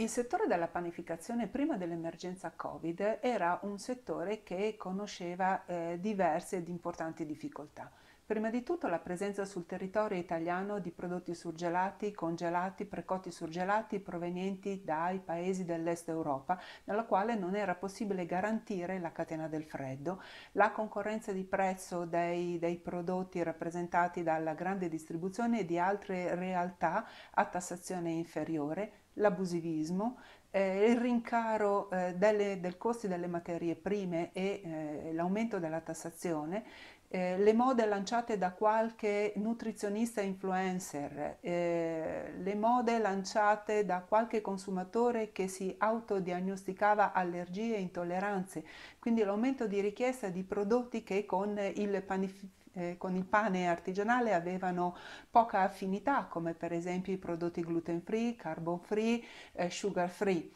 Il settore della panificazione prima dell'emergenza Covid era un settore che conosceva eh, diverse ed importanti difficoltà. Prima di tutto la presenza sul territorio italiano di prodotti surgelati, congelati, precotti surgelati provenienti dai paesi dell'est Europa, nella quale non era possibile garantire la catena del freddo, la concorrenza di prezzo dei, dei prodotti rappresentati dalla grande distribuzione e di altre realtà a tassazione inferiore, l'abusivismo, eh, il rincaro eh, delle, del costi delle materie prime e eh, l'aumento della tassazione, eh, le mode lanciate da qualche nutrizionista influencer, eh, le mode lanciate da qualche consumatore che si autodiagnosticava allergie e intolleranze, quindi l'aumento di richiesta di prodotti che con il panificio eh, con il pane artigianale avevano poca affinità, come per esempio i prodotti gluten free, carbon free, eh, sugar free.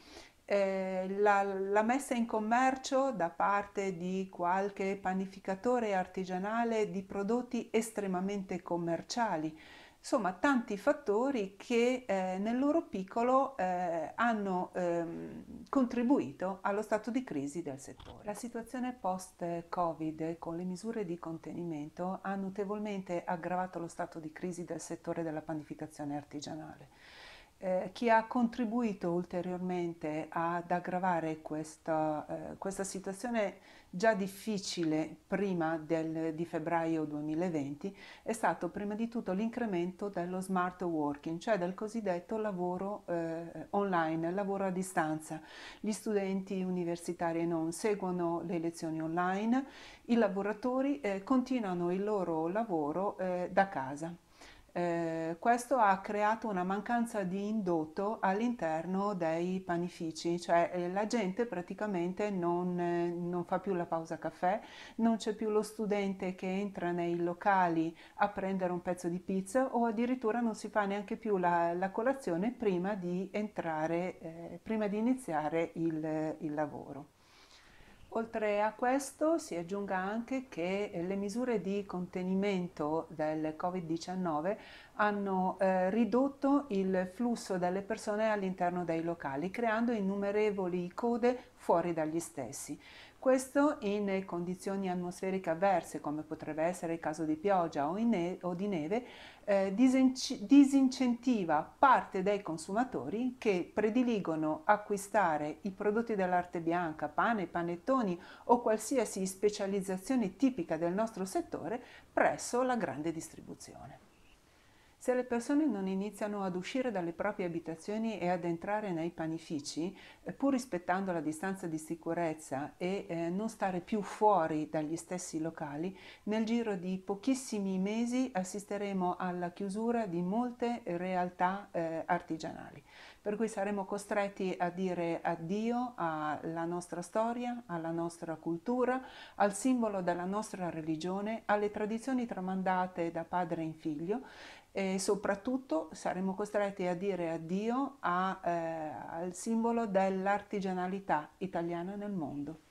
Eh, la, la, messa in commercio da parte di qualche panificatore artigianale di prodotti estremamente commerciali, Insomma, tanti fattori che eh, nel loro piccolo eh, hanno ehm, contribuito allo stato di crisi del settore. La situazione post-Covid con le misure di contenimento ha notevolmente aggravato lo stato di crisi del settore della panificazione artigianale. Eh, chi ha contribuito ulteriormente ad aggravare questa, eh, questa situazione già difficile prima del, di febbraio 2020 è stato prima di tutto l'incremento dello smart working, cioè del cosiddetto lavoro eh, online, lavoro a distanza. Gli studenti universitari non seguono le lezioni online, i lavoratori eh, continuano il loro lavoro eh, da casa. Eh, questo ha creato una mancanza di indotto all'interno dei panifici, cioè eh, la gente praticamente non, eh, non, fa più la pausa caffè, non c'è più lo studente che entra nei locali a prendere un pezzo di pizza o addirittura non si fa neanche più la, la colazione prima di entrare, eh, prima di iniziare il, il lavoro. Oltre a questo si aggiunga anche che le misure di contenimento del Covid-19 hanno eh, ridotto il flusso delle persone all'interno dei locali, creando innumerevoli code fuori dagli stessi. Questo in condizioni atmosferiche avverse, come potrebbe essere il caso di pioggia o, ne o di neve, eh, disincentiva parte dei consumatori che prediligono acquistare i prodotti dell'arte bianca, pane, panettoni o qualsiasi specializzazione tipica del nostro settore presso la grande distribuzione. Se le persone non iniziano ad uscire dalle proprie abitazioni e ad entrare nei panifici, eh, pur rispettando la distanza di sicurezza e eh, non stare più fuori dagli stessi locali, nel giro di pochissimi mesi assisteremo alla chiusura di molte realtà eh, artigianali. Per cui saremo costretti a dire addio alla nostra storia, alla nostra cultura, al simbolo della nostra religione, alle tradizioni tramandate da padre in figlio e soprattutto saremo costretti a dire addio a, eh, al simbolo dell'artigianalità italiana nel mondo.